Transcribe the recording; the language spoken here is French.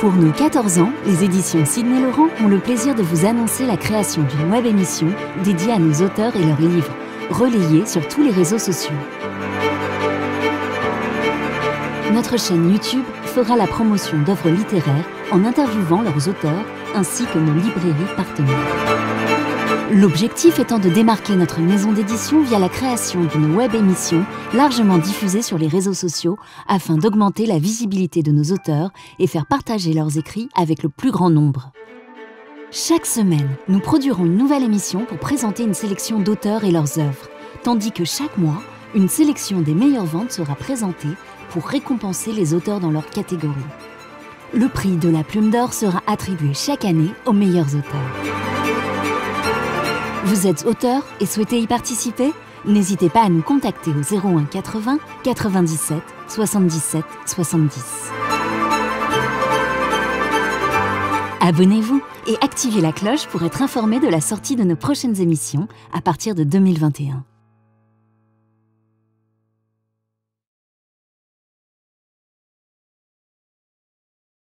Pour nos 14 ans, les éditions Sidney Laurent ont le plaisir de vous annoncer la création d'une web émission dédiée à nos auteurs et leurs livres, relayée sur tous les réseaux sociaux. Notre chaîne YouTube fera la promotion d'œuvres littéraires en interviewant leurs auteurs ainsi que nos librairies partenaires. L'objectif étant de démarquer notre maison d'édition via la création d'une web émission largement diffusée sur les réseaux sociaux afin d'augmenter la visibilité de nos auteurs et faire partager leurs écrits avec le plus grand nombre. Chaque semaine, nous produirons une nouvelle émission pour présenter une sélection d'auteurs et leurs œuvres, tandis que chaque mois, une sélection des meilleures ventes sera présentée pour récompenser les auteurs dans leur catégorie. Le prix de la Plume d'Or sera attribué chaque année aux meilleurs auteurs. Vous êtes auteur et souhaitez y participer? N'hésitez pas à nous contacter au 01 80 97 77 70. Abonnez-vous et activez la cloche pour être informé de la sortie de nos prochaines émissions à partir de 2021.